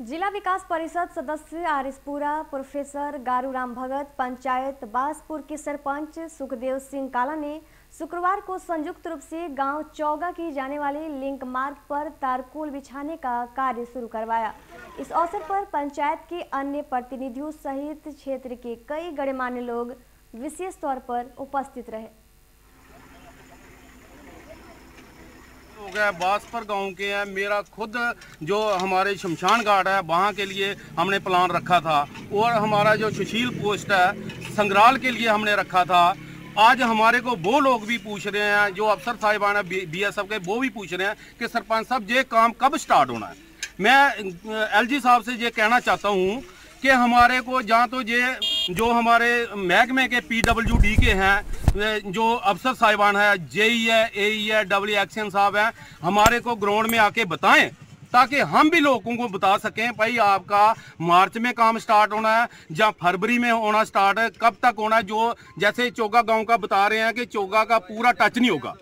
जिला विकास परिषद सदस्य आरिसपुरा प्रोफेसर गारूराम भगत, पंचायत बासपुर के सरपंच सुखदेव सिंह काला ने शुक्रवार को संयुक्त रूप से गाँव चौगा की जाने वाली लिंक मार्ग पर तारकोल बिछाने का कार्य शुरू करवाया। इस अवसर पर पंचायत के अन्य प्रतिनिधियों सहित क्षेत्र के कई गणमान्य लोग विशेष तौर पर उपस्थित रहे। लोग हैं, बासपर गाँव के हैं। मेरा खुद जो हमारे शमशान घाट है, वहाँ के लिए हमने प्लान रखा था। और हमारा जो सुशील पोस्ट है, संग्राल के लिए हमने रखा था। आज हमारे को वो लोग भी पूछ रहे हैं, जो अफसर साहिबान है, बी एस के, वो भी पूछ रहे हैं कि, सरपंच साहब, ये काम कब स्टार्ट होना है? मैं एलजी साहब से ये कहना चाहता हूँ कि हमारे को जहाँ तो ये जो हमारे महकमे के पीडब्ल्यूडी के हैं जो अफसर साहिबान है जेई है ए है डब्ल्यू एक्शन साहब हैं, हमारे को ग्राउंड में आके बताएँ, ताकि हम भी लोगों को बता सकें, भाई आपका मार्च में काम स्टार्ट होना है, या फरवरी में होना स्टार्ट है, कब तक होना है, जो जैसे चोगा गाँव का बता रहे हैं कि चोगा का पूरा टच नहीं होगा।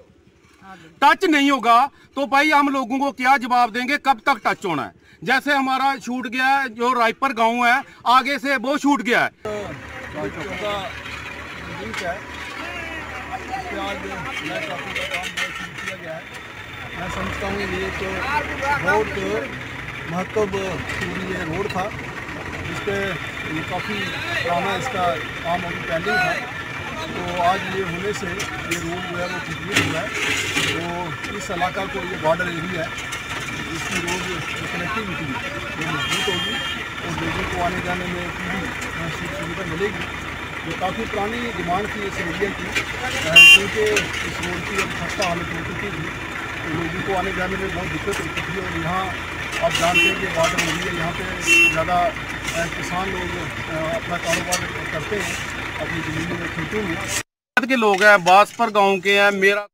टच नहीं होगा तो भाई हम लोगों को क्या जवाब देंगे? कब तक टच होना है? जैसे हमारा छूट गया है, जो रायपर गाँव है, आगे से वो छूट गया है। मैं समझता हूँ ये तो बहुत महत्वपूर्ण ये रोड था, जिस पे काफ़ी पुराना इसका काम अभी पेंडिंग था। तो आज ये होने से ये रोड जो है वो हुआ है इस इलाका को ये बॉर्डर एरिया है इसकी रोड कनेक्टिविटी वो मज़बूत होगी और लोगों को आने जाने में पूरी सुविधा मिलेगी। जो काफ़ी पुरानी डिमांड थी इस एरिया की क्योंकि इस रोड की अब खस्ता हालत हो चुकी थी तो लोगों को आने जाने में बहुत दिक्कत होती थी और यहाँ आप जानते हैं कि बॉर्डर एरिया यहाँ पे ज़्यादा किसान लोग अपना कारोबार करते हैं, अपनी ज़मीनों में खेतों में। के लोग हैं, बासपर गाँव के हैं, मेरा